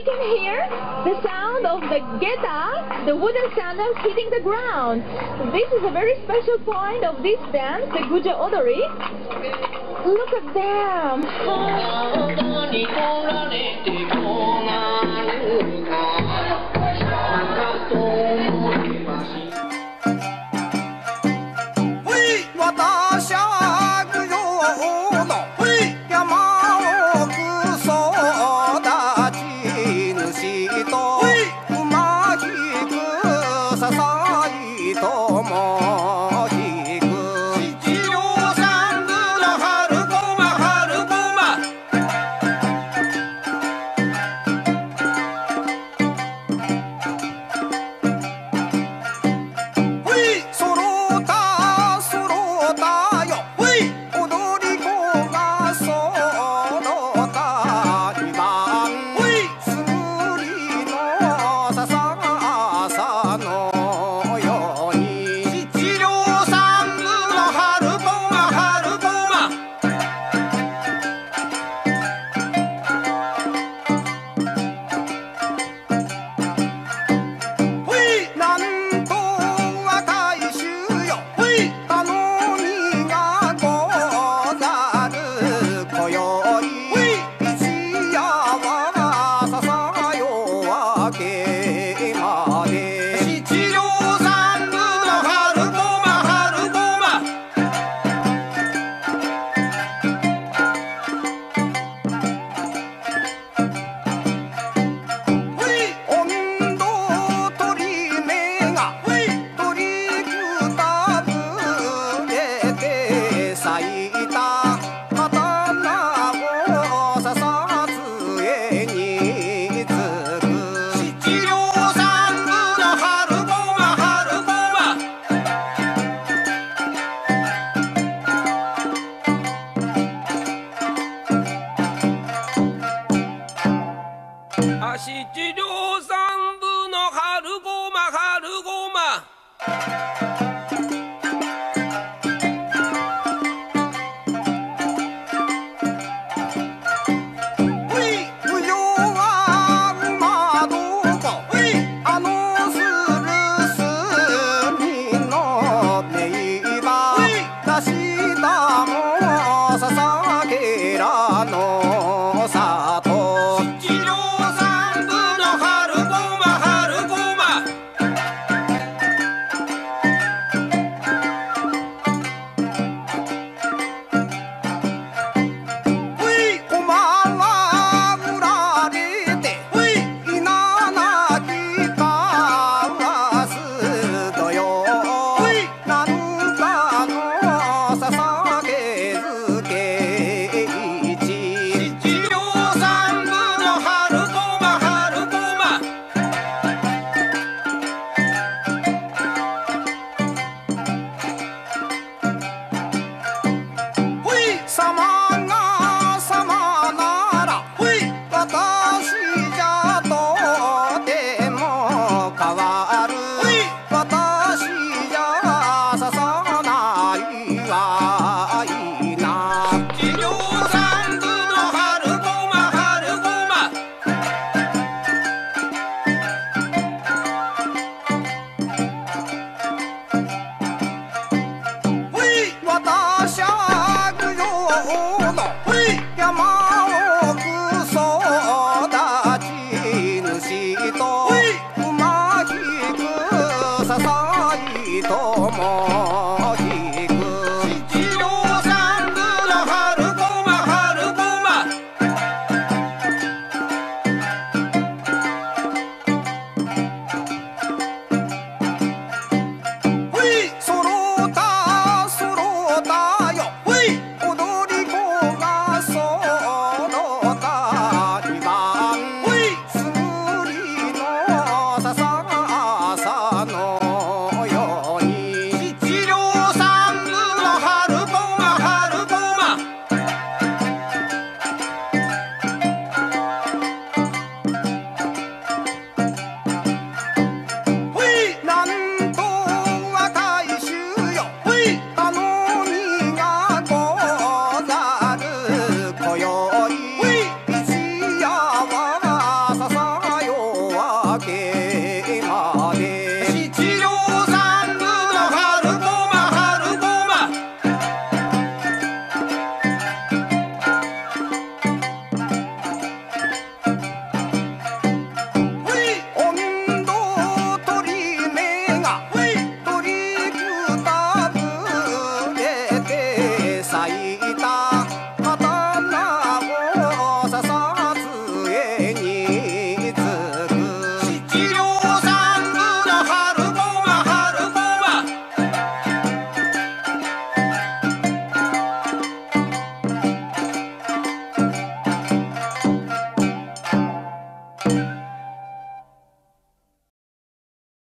we can hear the sound of the geta, the wooden sandals hitting the ground. This is a very special point of this dance, the Gujo Odori. Look at them! star.